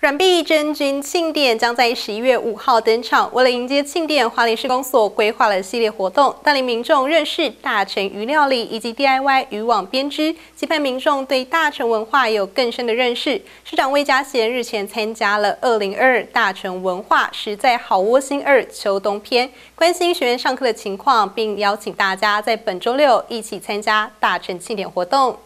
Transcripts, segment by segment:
软币真菌庆典将在十一月五号登场。为了迎接庆典，花莲市公所规划了系列活动，带领民众认识大成鱼料理以及 DIY 渔网编织，期盼民众对大成文化有更深的认识。市长魏家贤日前参加了二零二大成文化实在好窝心二秋冬篇，关心学员上课的情况，并邀请大家在本周六一起参加大成庆典活动。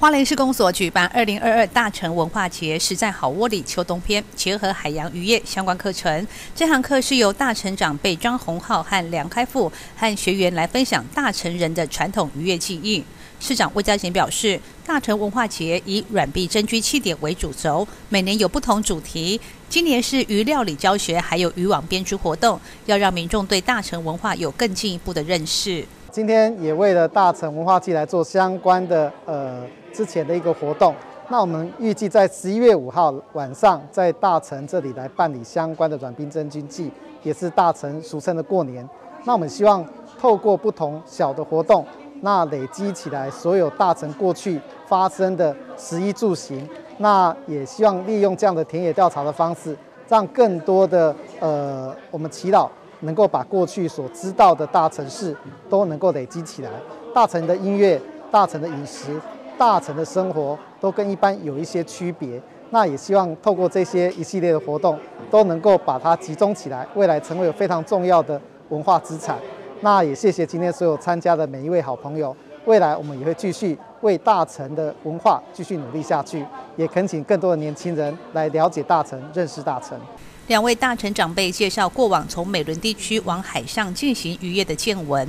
花莲市公所举办二零二二大成文化节实在好窝里秋冬篇，结合海洋渔业相关课程。这堂课是由大成长辈张宏浩和梁开富和学员来分享大成人的传统渔业技艺。市长魏家贤表示，大成文化节以软币珍居气点为主轴，每年有不同主题。今年是鱼料理教学，还有渔网编织活动，要让民众对大成文化有更进一步的认识。今天也为了大成文化季来做相关的呃。之前的一个活动，那我们预计在十一月五号晚上，在大城这里来办理相关的软冰真菌祭，也是大城俗称的过年。那我们希望透过不同小的活动，那累积起来所有大城过去发生的食衣住行，那也希望利用这样的田野调查的方式，让更多的呃我们祈祷能够把过去所知道的大城市都能够累积起来，大城的音乐，大城的饮食。大城的生活都跟一般有一些区别，那也希望透过这些一系列的活动，都能够把它集中起来，未来成为非常重要的文化资产。那也谢谢今天所有参加的每一位好朋友，未来我们也会继续为大城的文化继续努力下去，也恳请更多的年轻人来了解大城，认识大城。两位大城长辈介绍过往从美伦地区往海上进行渔业的见闻。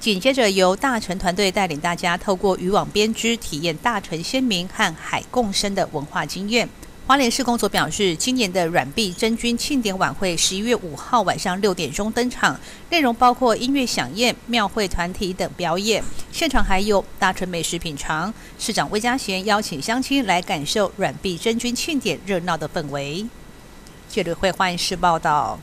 紧接着，由大成团队带领大家透过渔网编织，体验大成先民和海共生的文化经验。花莲市公所表示，今年的软币真菌庆典晚会十一月五号晚上六点钟登场，内容包括音乐响宴、庙会团体等表演，现场还有大成美食品尝。市长魏家贤邀请乡亲来感受软币真菌庆典热闹的氛围。记者会欢迎市报道。